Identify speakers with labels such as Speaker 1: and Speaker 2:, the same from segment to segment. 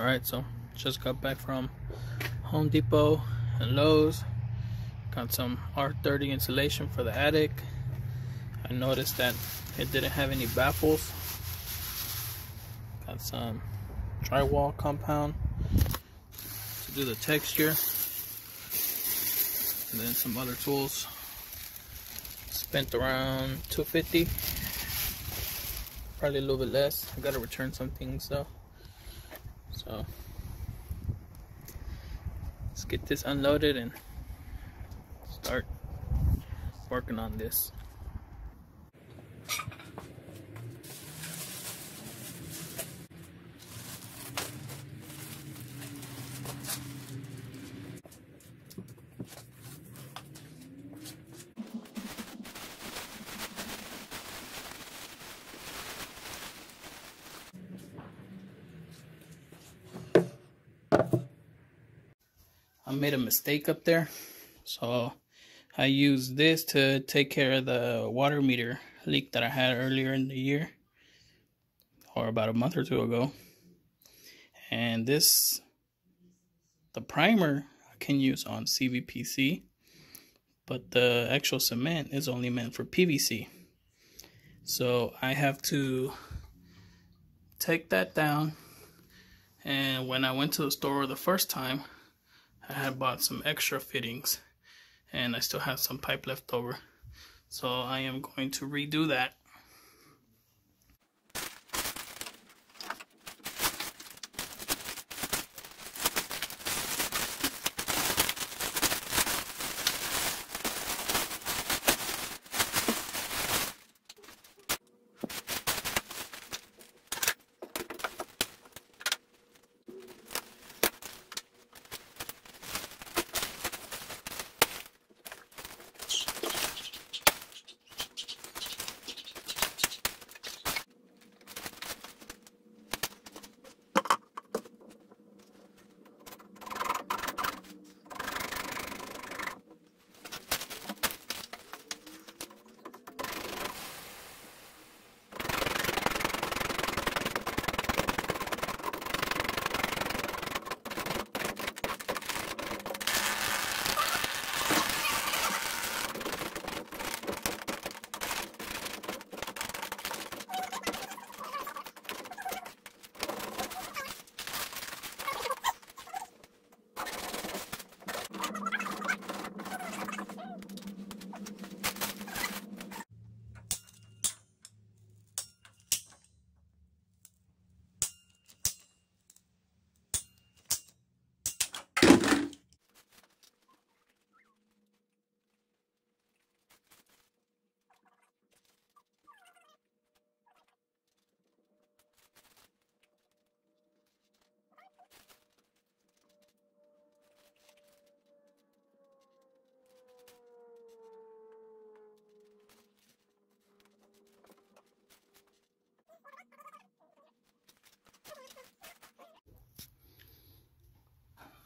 Speaker 1: Alright, so just got back from Home Depot and Lowe's. Got some R30 insulation for the attic. I noticed that it didn't have any baffles. Got some drywall compound to do the texture. And then some other tools. Spent around 250 Probably a little bit less. I gotta return some things though. So let's get this unloaded and start working on this. Made a mistake up there. So I used this to take care of the water meter leak that I had earlier in the year or about a month or two ago. And this, the primer I can use on CVPC, but the actual cement is only meant for PVC. So I have to take that down. And when I went to the store the first time, I had bought some extra fittings and I still have some pipe left over. So I am going to redo that.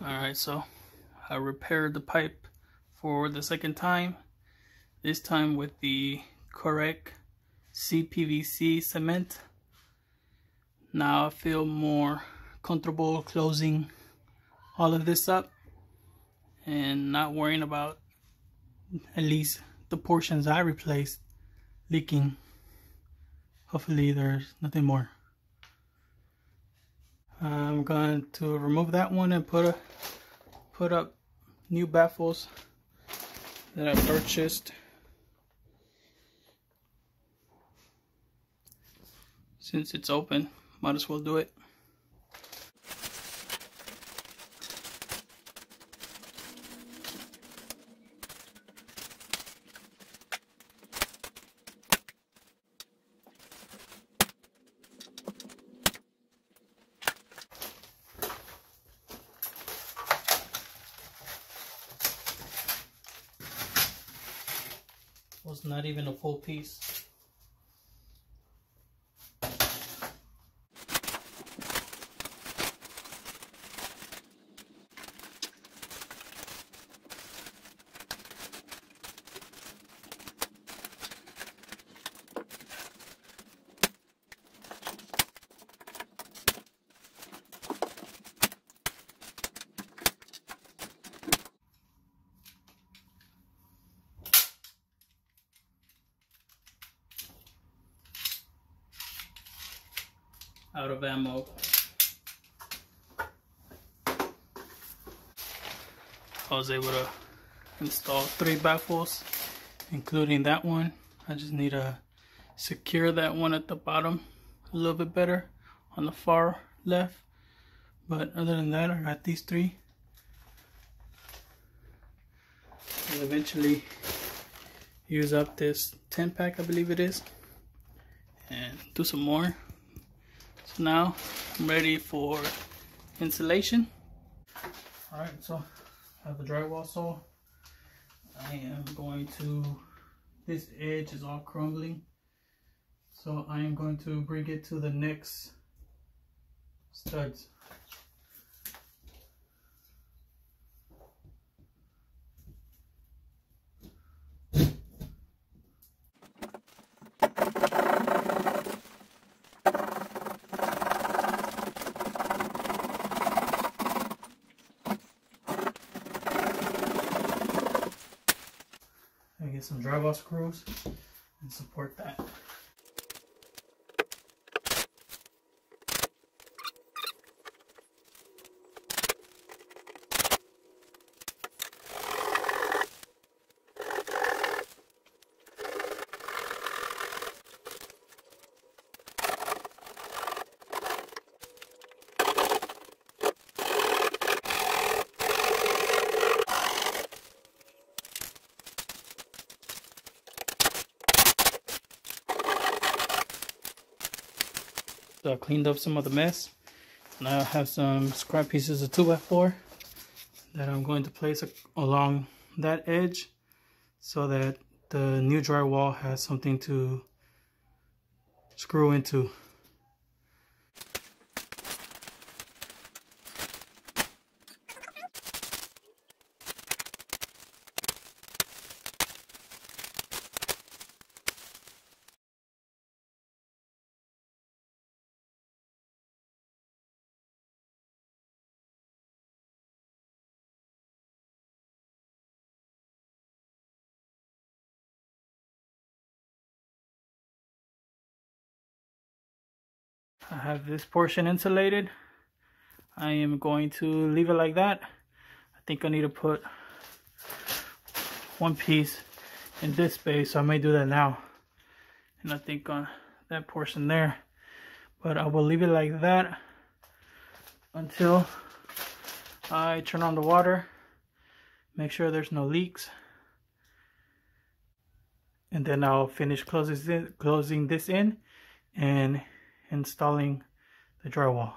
Speaker 1: Alright, so I repaired the pipe for the second time. This time with the correct CPVC cement. Now I feel more comfortable closing all of this up and not worrying about at least the portions I replaced leaking. Hopefully there's nothing more. I'm going to remove that one and put a put up new baffles that I purchased. Since it's open might as well do it was not even a full piece. Ammo. I was able to install three baffles, including that one. I just need to secure that one at the bottom a little bit better on the far left. But other than that, I got these three. I'll eventually use up this 10 pack, I believe it is, and do some more. So now I'm ready for insulation. All right, so I have the drywall saw. I am going to, this edge is all crumbling. So I am going to bring it to the next studs. Get some drywall screws and support that. So I cleaned up some of the mess. Now I have some scrap pieces of 2x4 that I'm going to place along that edge so that the new drywall has something to screw into. I have this portion insulated. I am going to leave it like that. I think I need to put one piece in this space, so I may do that now. And I think on that portion there. But I will leave it like that until I turn on the water. Make sure there's no leaks. And then I'll finish closing, closing this in and installing the drywall.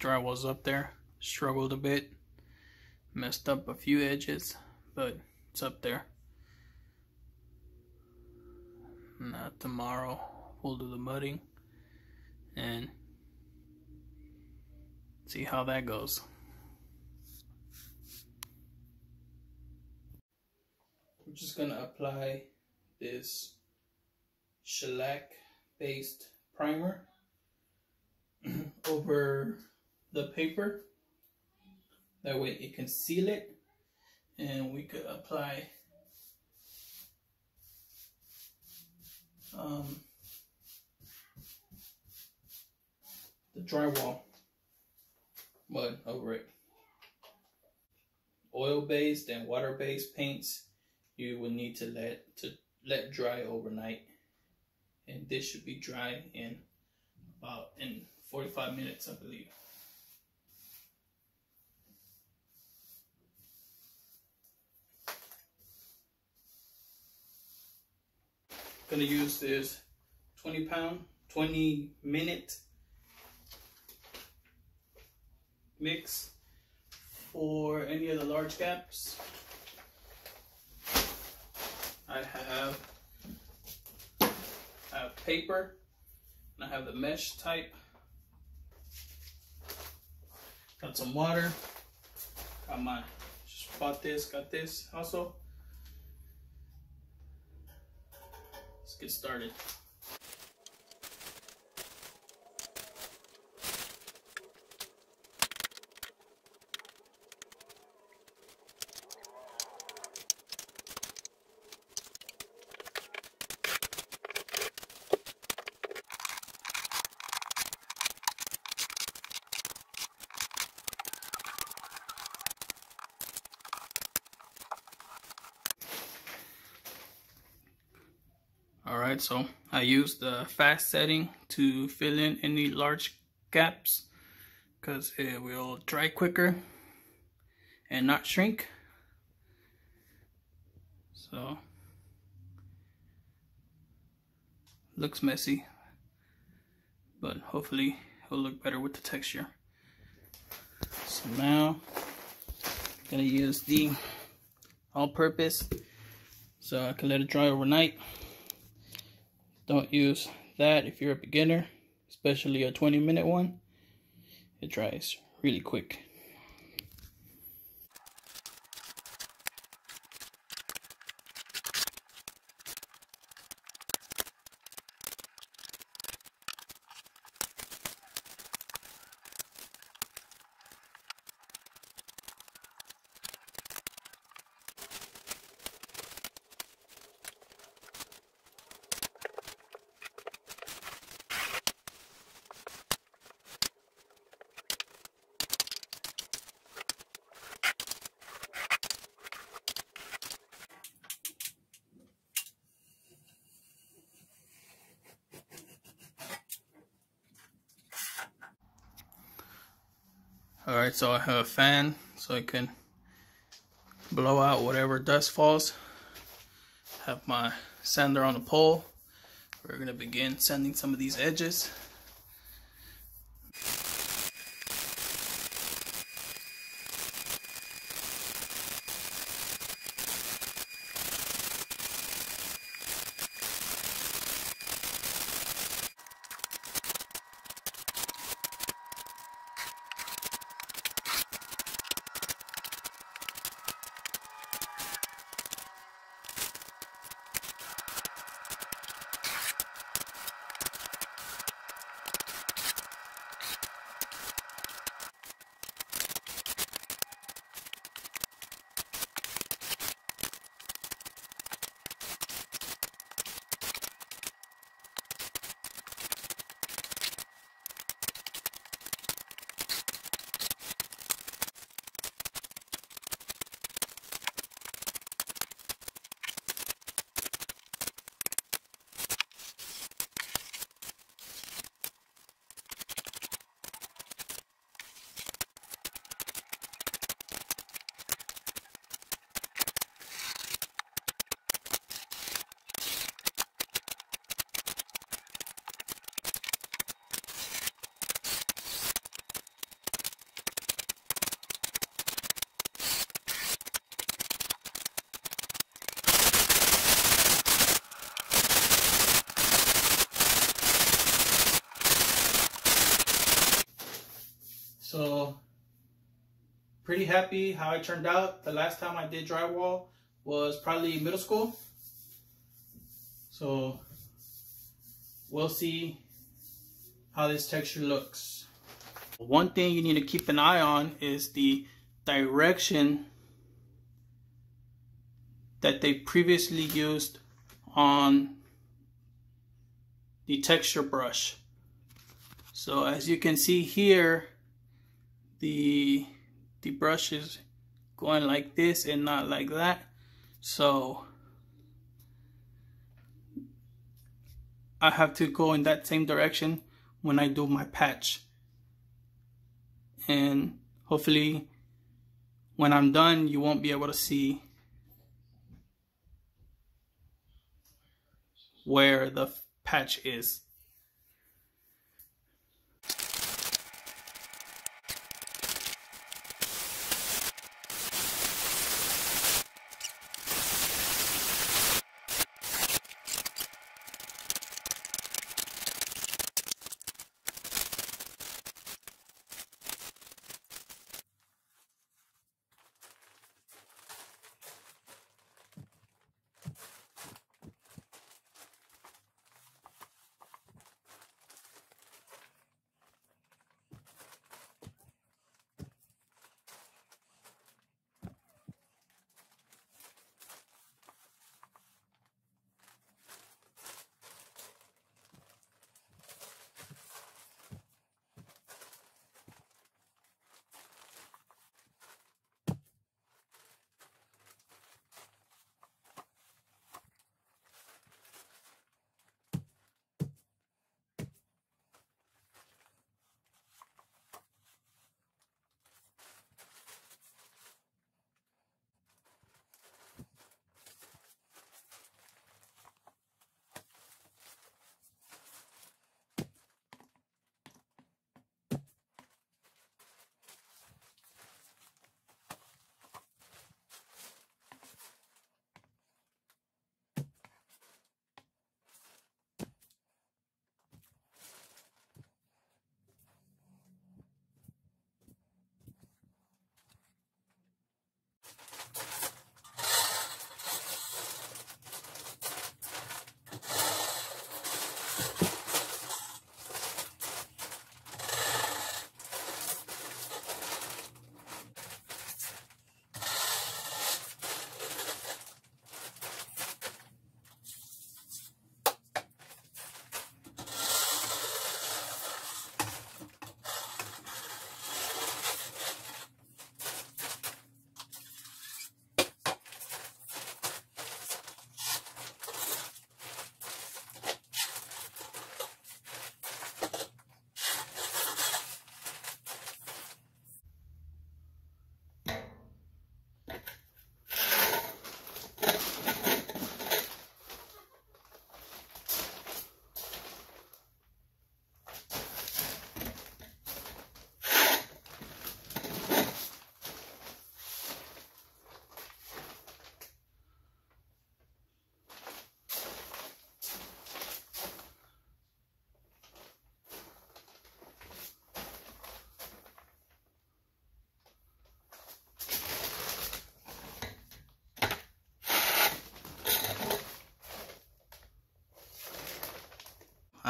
Speaker 1: drywall's up there. Struggled a bit. Messed up a few edges, but it's up there. Not tomorrow we'll do the mudding and see how that goes. I'm just gonna apply this shellac based primer over the paper that way it can seal it and we could apply um, the drywall mud over it. Oil-based and water-based paints you will need to let to let dry overnight, and this should be dry in about in 45 minutes, I believe. Gonna use this 20 pound, 20 minute mix for any of the large gaps. I have, I have paper and I have the mesh type. Got some water. Got my, just bought this, got this also. Get started. Alright, so I use the fast setting to fill in any large gaps because it will dry quicker and not shrink. So, looks messy, but hopefully it'll look better with the texture. So now, I'm gonna use the all-purpose so I can let it dry overnight. Don't use that if you're a beginner, especially a 20 minute one. It dries really quick. Alright, so I have a fan so I can blow out whatever dust falls. Have my sander on the pole. We're going to begin sanding some of these edges. So pretty happy how it turned out. The last time I did drywall, was probably middle school. So we'll see how this texture looks. One thing you need to keep an eye on is the direction that they previously used on the texture brush. So as you can see here, the, the brush is going like this and not like that. So I have to go in that same direction when I do my patch. And hopefully when I'm done, you won't be able to see where the patch is.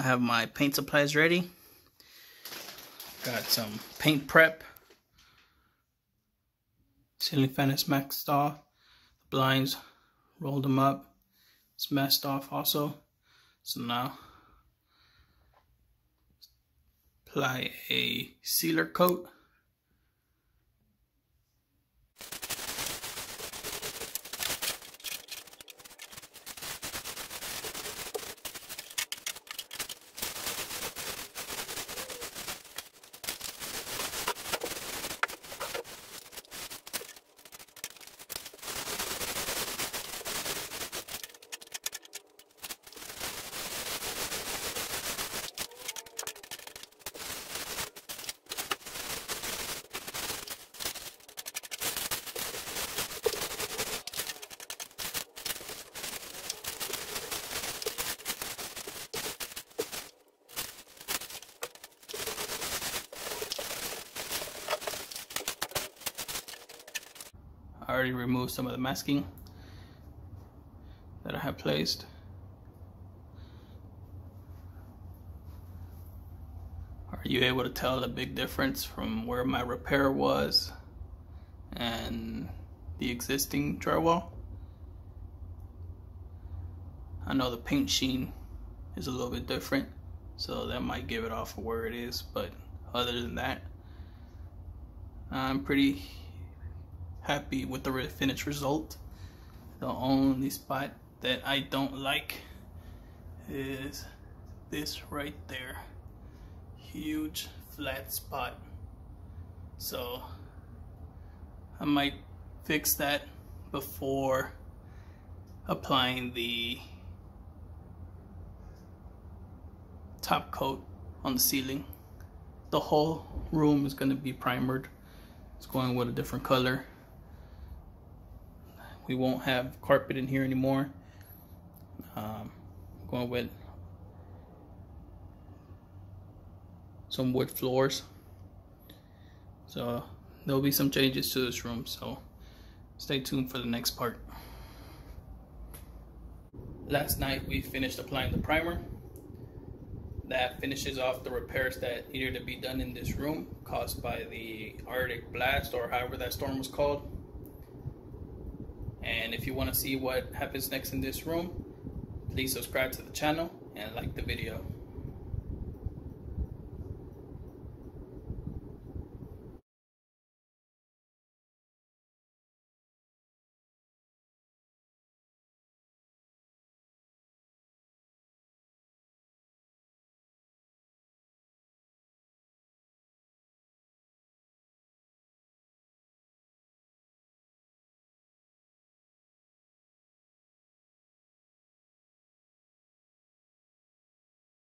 Speaker 1: I have my paint supplies ready. Got some paint prep. Ceiling fan is maxed off. The blinds, rolled them up. It's messed off also. So now, apply a sealer coat. Already removed some of the masking. That I have placed. Are you able to tell the big difference from where my repair was and the existing drywall? I know the paint sheen is a little bit different, so that might give it off where it is, but other than that, I'm pretty happy with the finished result. The only spot that I don't like is this right there. Huge flat spot. So I might fix that before applying the top coat on the ceiling. The whole room is going to be primered. It's going with a different color. We won't have carpet in here anymore. Um, going with some wood floors. So there'll be some changes to this room. So stay tuned for the next part. Last night we finished applying the primer. That finishes off the repairs that needed to be done in this room caused by the Arctic blast or however that storm was called. And if you want to see what happens next in this room, please subscribe to the channel and like the video.